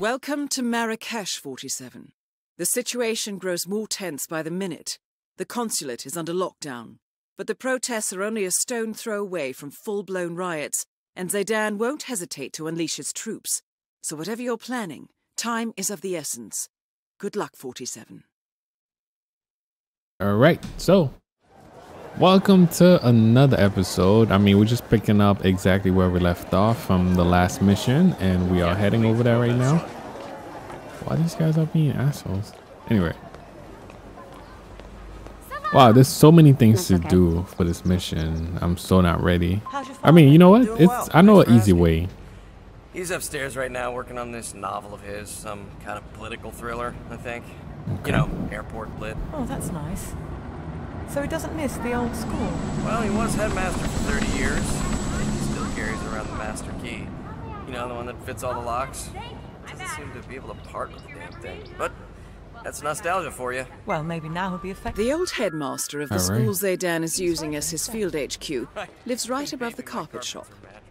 Welcome to Marrakesh, 47. The situation grows more tense by the minute. The consulate is under lockdown, but the protests are only a stone throw away from full blown riots, and Zaydan won't hesitate to unleash his troops. So, whatever you're planning, time is of the essence. Good luck, 47. All right, so welcome to another episode. I mean, we're just picking up exactly where we left off from the last mission, and we are heading over there right now. Why these guys are being assholes? Anyway. Wow, there's so many things to do for this mission. I'm so not ready. I mean, you know what? It's I know an easy way. He's upstairs right now working on this novel of his, some kind of political thriller, I think. Okay. You know, airport lit. Oh, that's nice. So he doesn't miss the old school. Well, he was headmaster for 30 years. and he still carries around the master key. You know, the one that fits all the locks. Doesn't seem to be able to part with the damn thing. But that's nostalgia for you. Well, maybe now he'll be effective. The old headmaster of the All right. school Zaydan is using as his field HQ lives right above the carpet shop.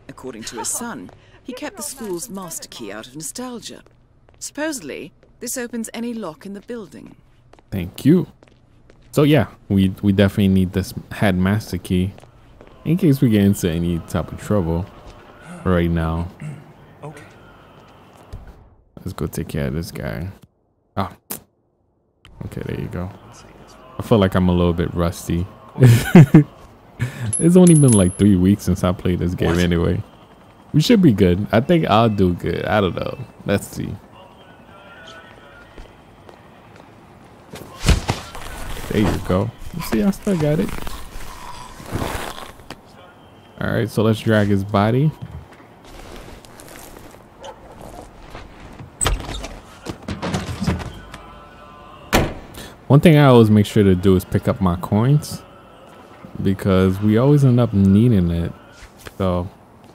According to his son, he kept the school's master key out of nostalgia. Supposedly, this opens any lock in the building. Thank you. So yeah, we we definitely need this headmaster key in case we get into any type of trouble right now. Okay. Let's go take care of this guy. Ah. Okay, there you go. I feel like I'm a little bit rusty. it's only been like three weeks since I played this game anyway. We should be good. I think I'll do good. I don't know. Let's see. There you go. See, I still got it. All right, so let's drag his body. One thing I always make sure to do is pick up my coins because we always end up needing it. So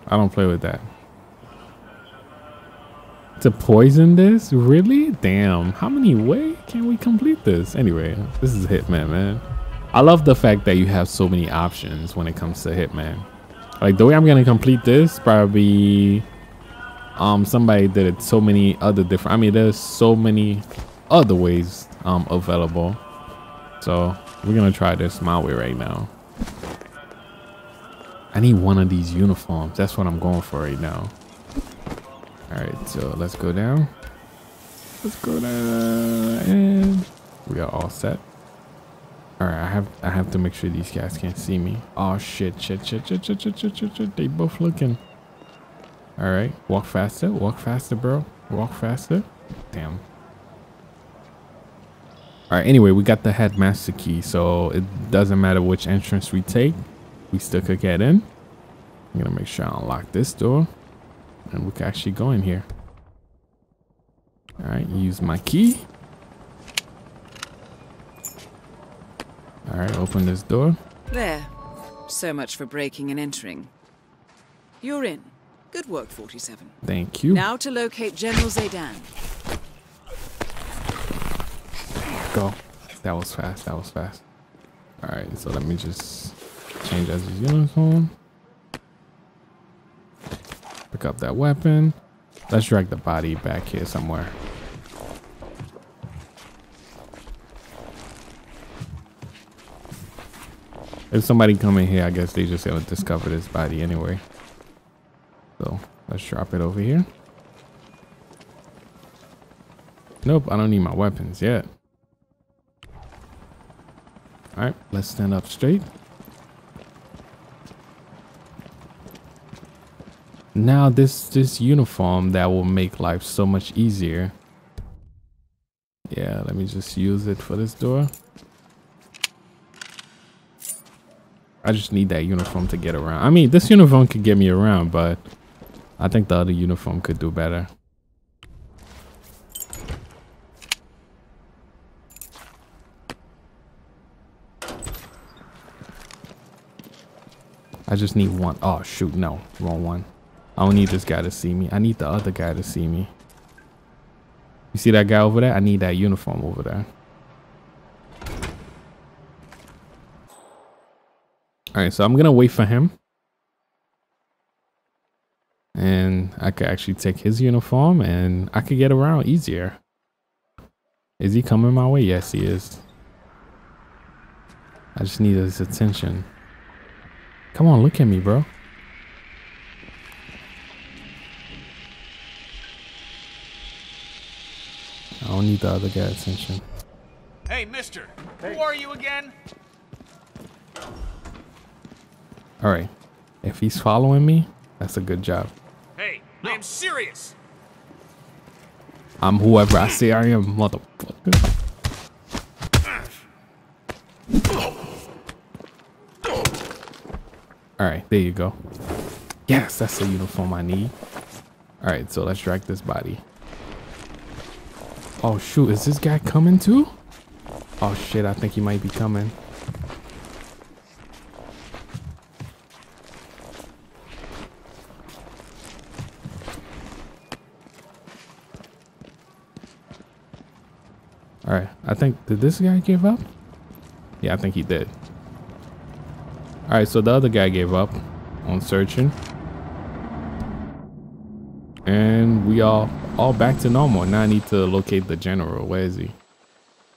I don't play with that. To poison this? Really? Damn. How many way can we complete this? Anyway, this is Hitman, man. I love the fact that you have so many options when it comes to Hitman. Like the way I'm gonna complete this, probably um somebody did it so many other different I mean there's so many other ways um available. So we're gonna try this my way right now. I need one of these uniforms. That's what I'm going for right now. Alright, so let's go down. Let's go down and we are all set. Alright, I have I have to make sure these guys can't see me. Oh shit, shit, shit, shit, shit, shit, shit, shit, shit. They both looking. Alright, walk faster, walk faster, bro. Walk faster. Damn. Alright, anyway, we got the headmaster key, so it doesn't matter which entrance we take, we still could get in. I'm gonna make sure I unlock this door. And we can actually go in here. Alright, use my key. Alright, open this door. There. So much for breaking and entering. You're in. Good work, 47. Thank you. Now to locate General Zaydan. Go. That was fast. That was fast. Alright, so let me just change as his uniform. Up that weapon. Let's drag the body back here somewhere. If somebody come in here, I guess they just gonna discover this body anyway. So let's drop it over here. Nope, I don't need my weapons yet. All right, let's stand up straight. Now this this uniform that will make life so much easier. Yeah, let me just use it for this door. I just need that uniform to get around. I mean, this uniform could get me around, but I think the other uniform could do better. I just need one. Oh, shoot. No, wrong one. I don't need this guy to see me. I need the other guy to see me. You see that guy over there? I need that uniform over there. All right, so I'm going to wait for him. And I, could actually take his uniform and I could get around easier. Is he coming my way? Yes, he is. I just need his attention. Come on, look at me, bro. I don't need the other guy's attention. Hey, mister. Who are you again? All right. If he's following me, that's a good job. Hey, I am serious. I'm whoever I say I am, motherfucker. All right, there you go. Yes, that's the uniform I need. All right, so let's drag this body. Oh shoot, is this guy coming too? Oh shit, I think he might be coming. All right, I think, did this guy give up? Yeah, I think he did. All right, so the other guy gave up on searching. And we all all back to normal. Now I need to locate the general. Where is he?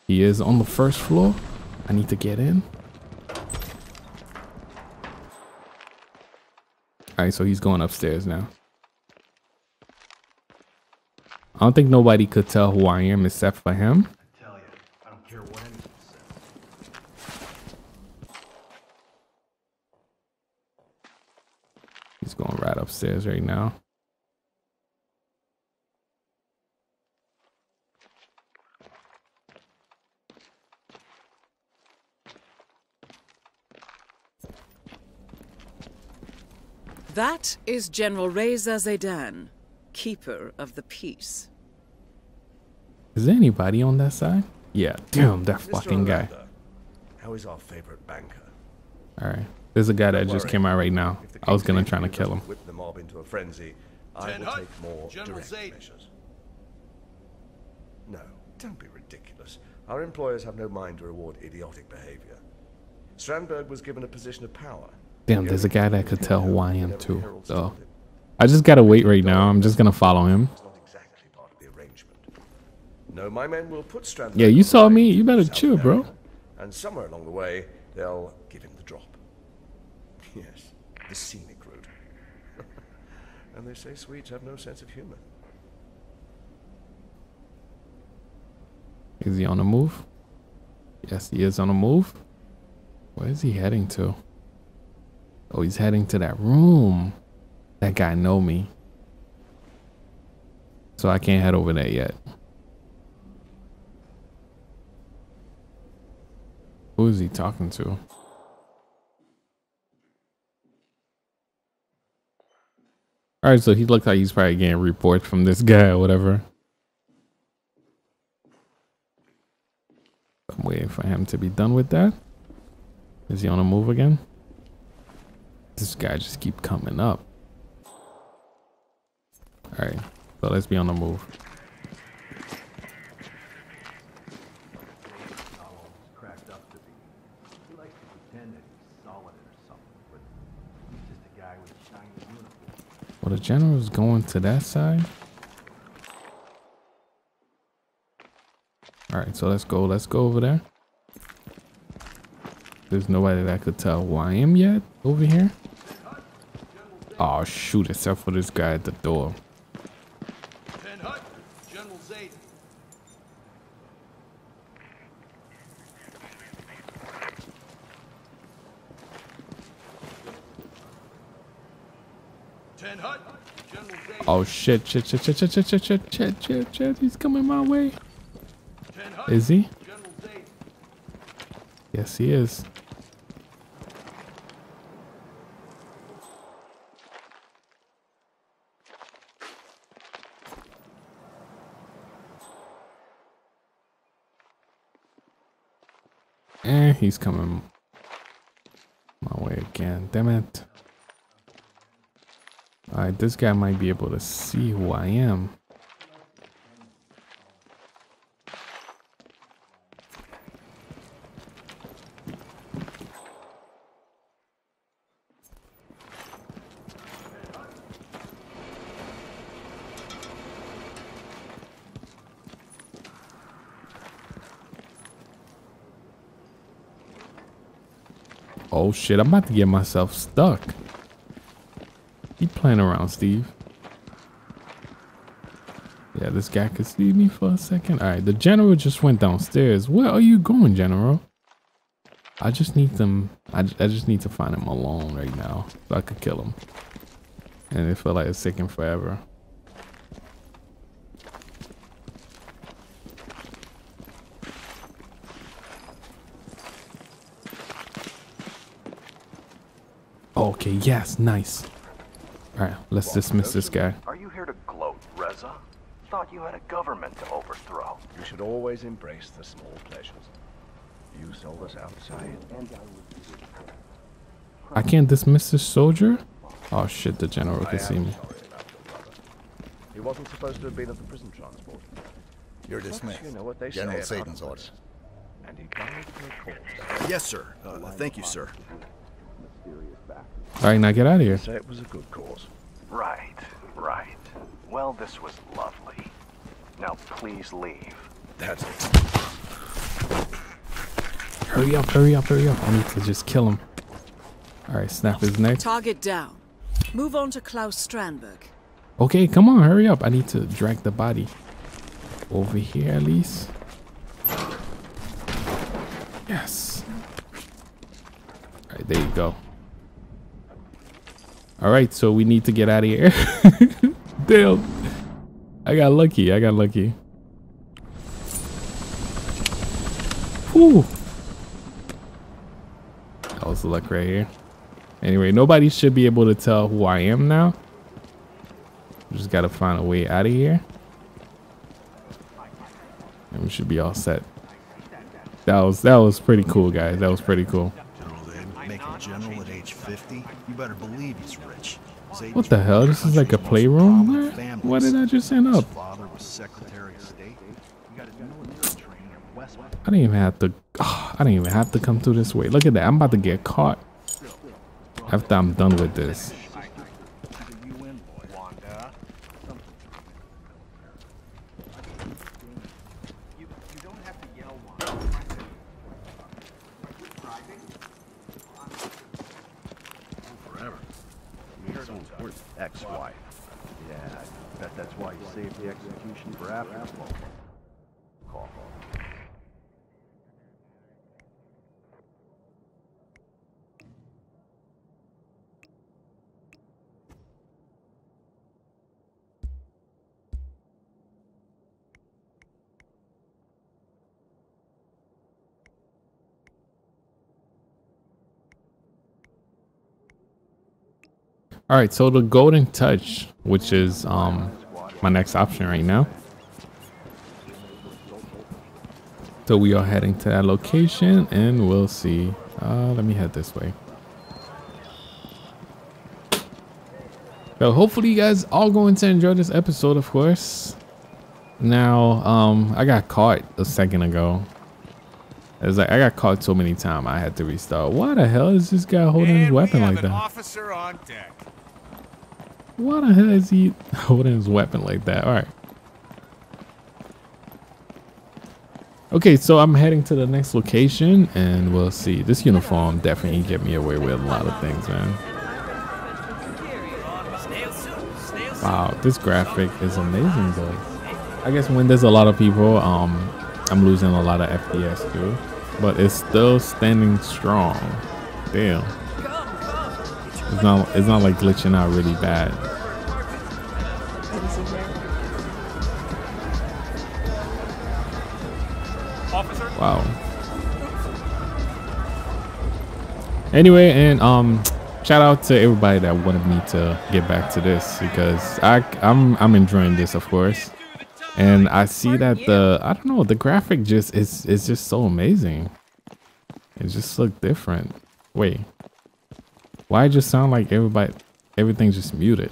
He is on the first floor. I need to get in. All right, so he's going upstairs now. I don't think nobody could tell who I am except for him. He's going right upstairs right now. That is General Reza Zaydan, Keeper of the Peace. Is there anybody on that side? Yeah, damn, that Mr. fucking guy. Aranda, How is our favorite banker? All right. There's a guy that just Worry. came out right now. I was gonna try to kill him. Whip the mob into a frenzy. I Ten will Hut, take more General direct Zaid. measures. No, don't be ridiculous. Our employers have no mind to reward idiotic behavior. Strandberg was given a position of power. Damn, there's a guy that could tell who I am too. So. I just gotta wait right now. I'm just gonna follow him. It's not exactly part of the arrangement. No, my men will put Strandberg Yeah, you saw me. You better chill, bro. And somewhere along the way, they'll give him the drop. Yes, the scenic route. and they say Swedes have no sense of humor. Is he on the move? Yes, he is on the move. Where is he heading to? Oh, he's heading to that room. That guy know me. So I can't head over there yet. Who is he talking to? All right, so he looks like he's probably getting reports from this guy or whatever. I'm waiting for him to be done with that. Is he on a move again? This guy just keep coming up. All right, so let's be on the move. Well, the general's going to that side. All right, so let's go. Let's go over there. There's nobody that could tell who I am yet over here. Oh shoot! Except for this guy at the door. Ten Hut, General Zaid. Ten Hut, General Zaid. Oh shit! Shit! Shit! Shit! Shit! Shit! Shit! Shit! Shit! Shit! Shit! He's coming my way. Is he? Yes, he is. And he's coming my way again. Damn it. Alright, this guy might be able to see who I am. Oh shit, I'm about to get myself stuck. Keep playing around, Steve. Yeah, this guy could see me for a second. All right, the general just went downstairs. Where are you going, general? I just need them. I, I just need to find him alone right now so I could kill him. And it felt like it's taking forever. Okay, yes, nice. All right, let's dismiss this guy. Are you here to gloat, Reza? Thought you had a government to overthrow. You should always embrace the small pleasures. You sold us outside. I can't dismiss this soldier? Oh shit, the general I can see am me. sorry about. He wasn't supposed to have been at the prison transport. You're dismissed. You know what they General say Zaydan's orders. And he died for a cause. Yes, sir. Uh, thank you, sir. All right, now get out of here. Say it was a good cause. Right, right. Well, this was lovely. Now please leave. That's it. Hurry up, hurry up, hurry up. I need to just kill him. All right, snap his neck. Target down. Move on to Claus Strandberg. Okay, come on, hurry up. I need to drag the body over here at least. Yes. All right, there you go. All right, so we need to get out of here. Damn. I got lucky. I got lucky. Whew. That was luck right here. Anyway, nobody should be able to tell who I am now. Just gotta find a way out of here. And we should be all set. That was that was pretty cool, guys. That was pretty cool. General, a general at age 50. You better believe he's rich. What the hell? This is like a playroom? Why did I just end up? father was Secretary of State. He got his military training at West Point. I didn't even have to. ah, I didn't even have to come through this way. Look at that. I'm about to get caught. After I'm done with this. Forever. Important. Ex-wife. Yeah, I bet that's why you saved the execution for afterflow. Call. All right, so the golden touch, which is um my next option right now. So we are heading to that location, and we'll see. Uh, let me head this way. So hopefully you guys all going to enjoy this episode, of course. Now, um, I got caught a second ago. It's like I got caught so many times I had to restart. Why the hell is this guy holding his weapon like that? officer on deck. Why the hell is he holding his weapon like that? All right. Okay, so I'm heading to the next location and we'll see. This uniform definitely get me away with a lot of things, man. Wow, this graphic is amazing though. I guess when there's a lot of people, um, I'm losing a lot of FPS too. But it's still standing strong. Damn. It's not it's not like glitching out really bad. Wow. Anyway, and um shout out to everybody that wanted me to get back to this because I I'm I'm enjoying this of course. And I see that the I don't know, the graphic just is is just so amazing. It just look different. Wait. Why it just sound like everybody everything's just muted?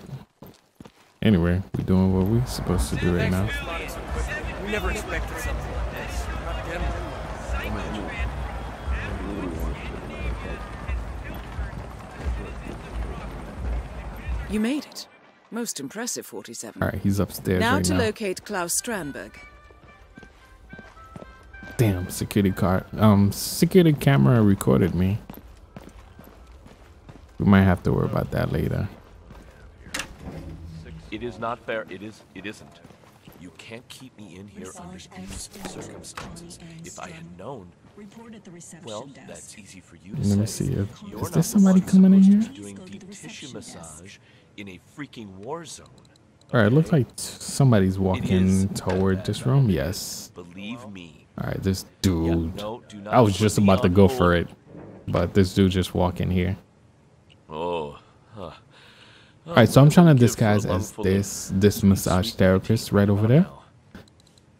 Anyway, we're doing what we're supposed to do right now. We never expected something like this. You made it. Most impressive, 47. All right, he's upstairs now right to now. locate Claus Strandberg. Damn, security card. Um, security camera recorded me. We might have to worry about that later. It is not fair. It is. It isn't. You can't keep me in here under these circumstances. If I had known, well, that's easy for you to Let me see if is there somebody coming in here. Doing deep tissue massage in a freaking war zone. All right, looks like somebody's walking toward this room. Yes. Believe me. All right, this Yeah, dude. no, I was just about to go for it, but this dude just walked in here. Oh. Huh. All right, so I'm trying to Give for a disguise as this this massage therapist right over there.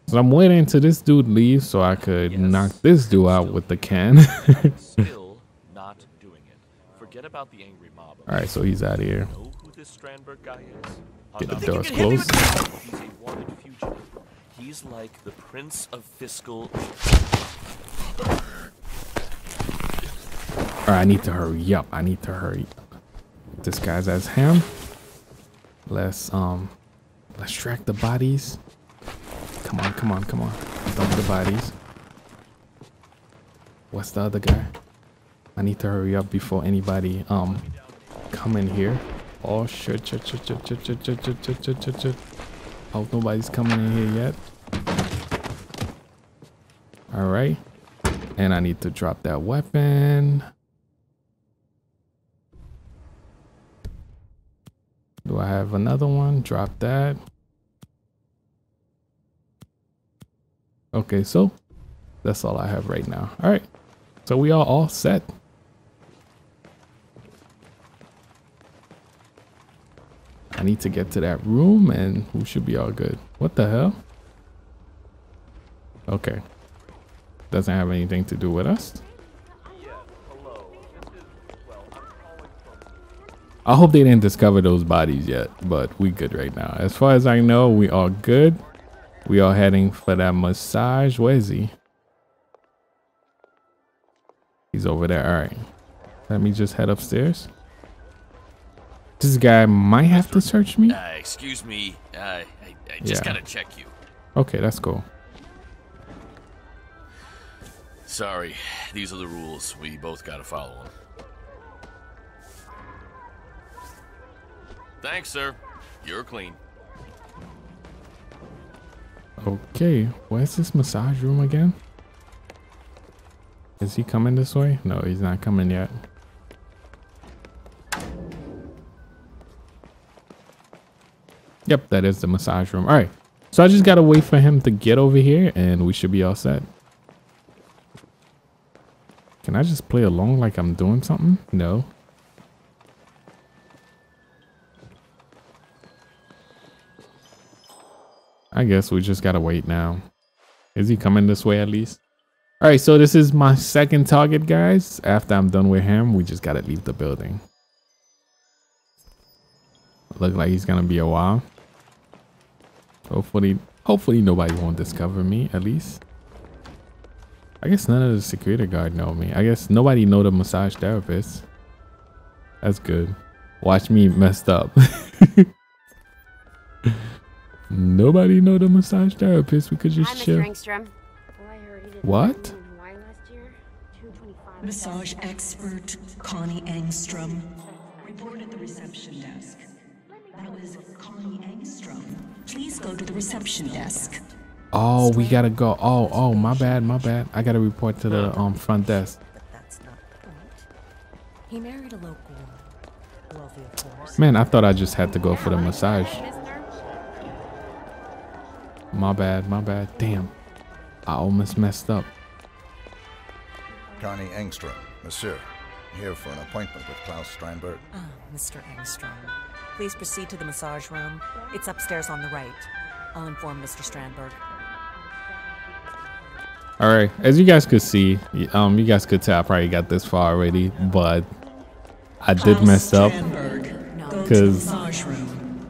So I'm waiting until this dude leaves so I could Yes. knock this dude out with the can. Still not doing it. About the angry mob. All right, so he's out of here. Know who this Strandberg guy is? Get the doors closed. He's a wanted fugitive. He's like the prince of fiscal. All right, I need to hurry up. I need to hurry. Disguise as him. Let's um, let's track the bodies. Come on, come on, come on. Dump the bodies. What's the other guy? I need to hurry up before anybody um come in here. Oh shit, shit, shit, shit, shit, shit, shit, shit, shit, shit, shit, shit. Hope nobody's coming in here yet. All right. And I need to drop that weapon. Do I have another one? Drop that. Okay, so that's all I have right now. All right. So we are all set. Need to get to that room and we should be all good. What the hell? Okay. Doesn't have anything to do with us. I hope they didn't discover those bodies yet, but we good right now. As far as I know, we are good. We are heading for that massage. Where is he? He's over there. All right. Let me just head upstairs. This guy might have to search me. Uh, excuse me. Uh, I, I just Yeah. gotta check you. Okay, that's cool. Sorry, these are the rules. We both gotta follow them. Thanks, sir. You're clean. Okay, where's this massage room again? Is he coming this way? No, he's not coming yet. Yep, that is the massage room. All right, so I just gotta wait for him to get over here and we should be all set. Can I just play along like I'm doing something? No. I guess we just gotta wait now. Is he coming this way at least? All right, so this is my second target, guys. After I'm done with him, we just gotta leave the building. Look like he's gonna be a while. Hopefully, hopefully nobody won't discover me at least. I guess none of the security guard know me. I guess nobody know the massage therapist. That's good. Watch me messed up. Nobody know the massage therapist. We could just Hi, chill. Engstrom. Well, I heard he did What? in Hawaii last year. 225. Massage expert Connie Engstrom reported at the reception desk. That was Connie Engstrom. Please go to the reception desk. Oh, we gotta go. Oh, oh, my bad, my bad. I gotta report to the um front desk. That's not the point. He married a local. Wealthy, of course. Man, I thought I just had to go for the massage. My bad, my bad. Damn, I almost messed up. Connie Engstrom, monsieur. Here for an appointment with Claus Strandberg. Ah, Mr. Engstrom. Please proceed to the massage room. It's upstairs on the right. I'll inform Mr. Strandberg. All right, as you guys could see, um, you guys could tell I probably got this far already, but I did mess up Go to the because.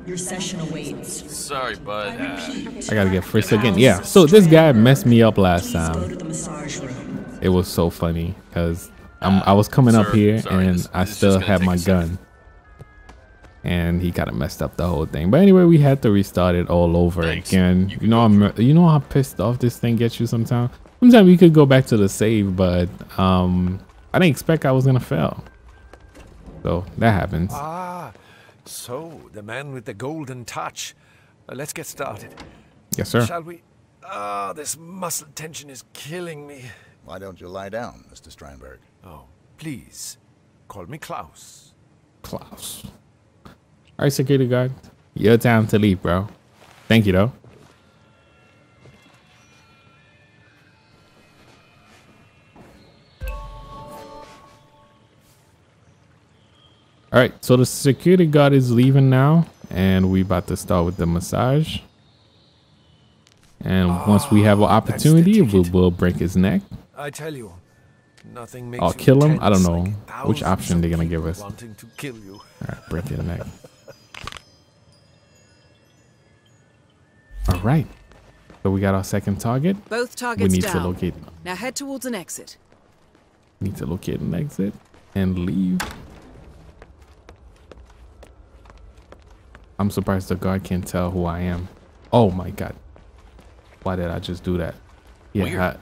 Your session awaits. Sorry, bud. Uh, I gotta get first again. Yeah, so this guy messed me up last time. to the massage room. It was so funny because I was coming up here sorry, and this- I still had my a second. gun. And he kind of messed up the whole thing. But anyway, we had to restart it all over Thanks. again. You You, know, I'm, you know how pissed off this thing gets you sometimes. Sometimes you could go back to the save, but um, I didn't expect I was gonna fail. So that happens. Ah, so the man with the golden touch. Uh, let's get started. Yes, sir. Shall we? Ah, this muscle tension is killing me. Why don't you lie down, Mr. Strandberg? Oh, please. Call me Claus. Claus. All right, security guard. Your time to leave, bro. Thank you, though. All right, so the security guard is leaving now, and we about to start with the massage. And once we have an ah, opportunity, we'll, we'll break his neck. I tell you, nothing makes I'll kill him. I don't know like which option they're gonna give us. To kill you. All right, break his neck. All right. So we got our second target. Both targets we need down. to locate. Now head towards an exit. Need to locate an exit and leave. I'm surprised the guard can't tell who I am. Oh my god. Why did I just do that? Yeah.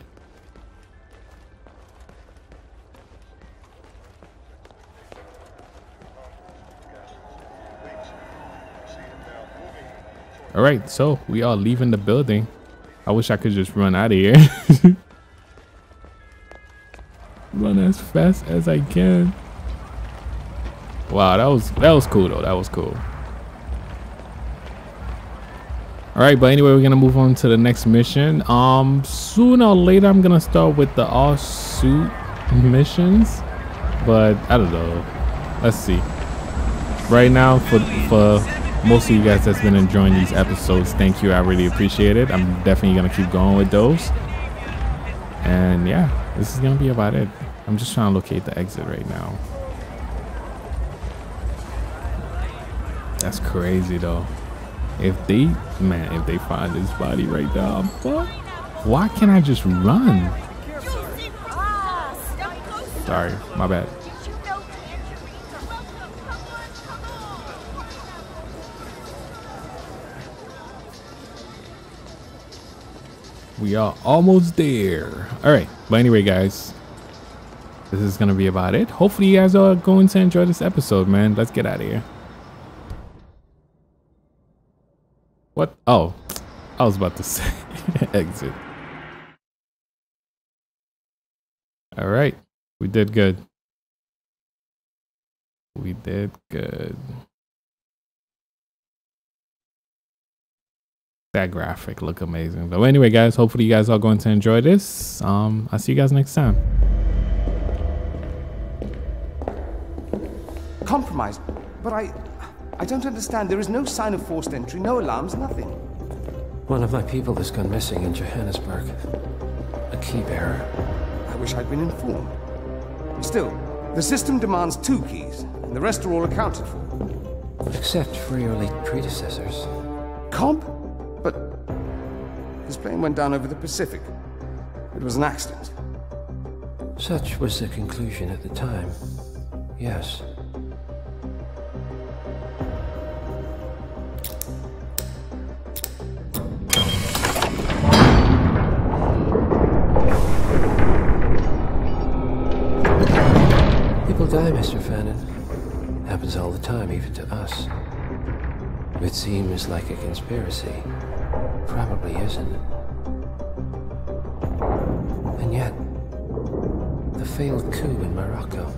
All right, so we are leaving the building. I wish I could just run out of here. run as fast as I can. Wow, that was that was cool though. That was cool. All right, but anyway, we're gonna move on to the next mission. Um, sooner or later, I'm gonna start with the all suit missions, but I don't know. Let's see. Right now, for for most of you guys that's been enjoying these episodes, thank you. I really appreciate it. I'm definitely gonna keep going with those. And yeah, this is gonna be about it. I'm just trying to locate the exit right now. That's crazy though. If they, man, if they find this body right now, I'm fucked. Why can't I just run? Sorry, my bad. We are almost there. All right, but anyway, guys, this is gonna be about it. Hopefully, you guys are going to enjoy this episode, man. Let's get out of here. What? Oh, I was about to say exit. All right, we did good. We did good. That graphic look amazing. But anyway, guys, hopefully you guys are going to enjoy this. Um, I'll see you guys next time. Compromised. But I... I don't understand. There is no sign of forced entry, no alarms, nothing. One of my people has gone missing in Johannesburg. A key bearer. I wish I'd been informed. Still, the system demands two keys, and the rest are all accounted for. Except for your late predecessors. Comp? His plane went down over the Pacific. It was an accident. Such was the conclusion at the time. Yes. People die, Mr. Fannin. Happens all the time, even to us. It seems like a conspiracy. Probably isn't. And yet, the failed coup in Morocco,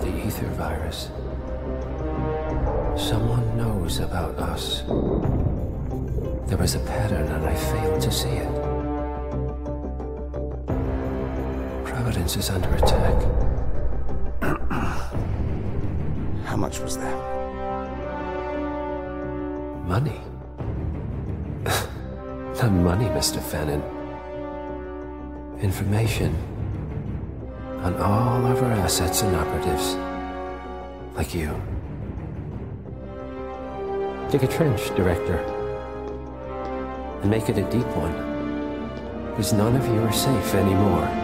the ether virus. Someone knows about us. There was a pattern and I failed to see it. Providence is under attack. How much was there? Money? Not money, Mr. Fannin. Information on all of our assets and operatives. Like you. Dig a trench, Director. And make it a deep one. Because none of you are safe anymore.